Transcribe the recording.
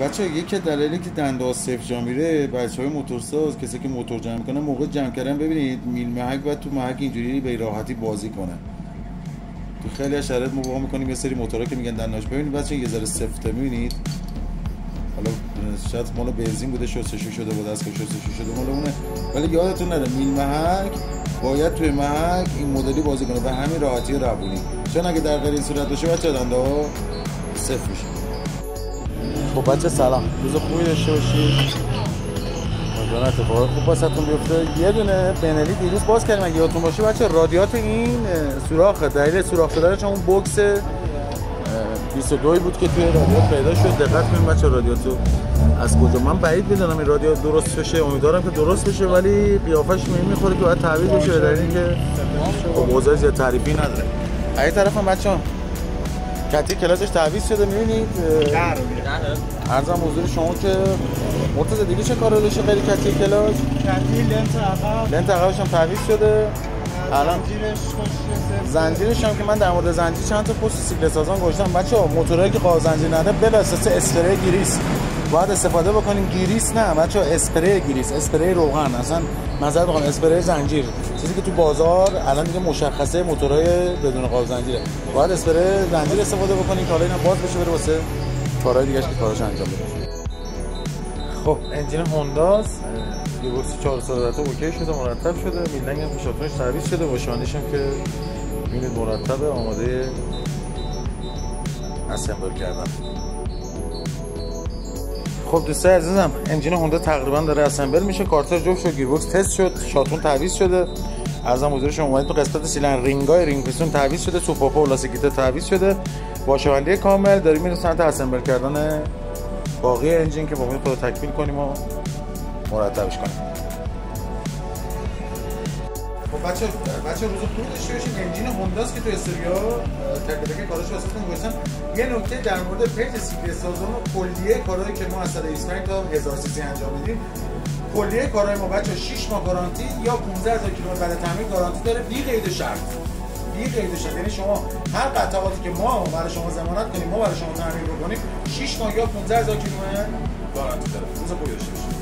بچه یکی دلیلی که دنده صفر جا میره بچه های موتورساز کسی که موتور جمع می‌کنه موقع جمع کردن ببینید میل محک و تو محک اینجوری به راحتی بازی کنه. تو خیلی از شرایط می‌کنیم یه سری موتورها که میگن دنداش ببینید. بچه یه ذره سفته می‌بینید. حالا شاید مال بنزین بوده شستشو شده بود از که شستشو شده مال اونه. ولی یادتون نره میل محک باید توی محک این مدلی بازی کنه به همین راحتی روونی چون اگه در غیر این صورت باشه بچه دنده صفر میشه خب بچه سلام. روز خوبی داشته باشید امیدوارم اتفاق خوب واسهتون بیفته. یه دونه بنلی دیروز باز کردیم. اگه یادتون باشه بچه رادیات این سوراخ دلیل سوراخ شدن چون اون بوکس 22 بود که توی رادیات پیدا شد. دقت کنید بچه رادیاتو از کجا. من بعید می‌دونم این رادیو درست بشه. امیدوارم که درست بشه ولی قیافش می‌خوره که باید تعویض بشه به دلیل اینکه خب اوضاع زیاد تعریفی نداره. این طرفم بچه‌ها کیت کلاچش تعویض شده می‌بینید عرضم حضور شما که مرتضی دیگه چه کار داشته غیر کیت کلاچ؟ کیت لنت عقب. لنت عقبش هم تعویض شده. الان زنجیرش هم که من در مورد زنجیر چند تا پست سیکل سازان گذاشتم. بچه‌ها موتورایی که قاب زنجیر نداره بلااستثنا اسپری گریس باید استفاده بکنیم گریس نه بچه‌ها اسپری گریس اسپری روغن. اصلا مثلا بخوام اسپری زنجیر. چیزی که تو بازار الان دیگه مشخصه موتورهای بدون قاز زنجیره. باید اسپری زنجیر استفاده بکنیم که حالا اینا باز بشه بره واسه کارهای دیگه که کاراش انجام بده. خب انجین هونداست یه بورس 4 سالته اوکی شده مرتب شده. میلنگ هم پیشاتونش تعویض شده. واشانیش هم که می‌بینید مرتبه آماده اسمبل کردن. خب دوستای عزیزم engine هوندا تقریبا داره assemble میشه. کارتر جفت شد گیربکس تست شد شاتون تعویض شده. عرضم حضور شما اومدید تو قسمت سیلن رینگای رینگ پیستون تعویض شده. سوپاپا و لاستیک گیت تعویض شده. واشربندی کامل داریم میریم سمت assemble کردن باقی engine که با خود تکمیل کنیم و مرتبش کنیم. خب بچه بچه روز خوب داشته باشید engine هونداست که تو استوریا تک تک کارش واسهتون گذاشتم یه نکته در مورد پیج سیکل سازان و کلیه کارهایی که ما از 125 تا 1000 سی سی انجام میدیم. کلیه کارهای ما بچه 6 ماه گارانتی یا 15 هزار کیلومتر بعد تعمیر گارانتی داره. بی قید شرط. بی قید شرط. یعنی شما هر قطعاتی که ما برای شما ضمانت کنیم ما برای شما تعمیر بکنیم 6 ماه یا 15 هزار کیلومتر گارانتی داره. روز خوبی داشته باشید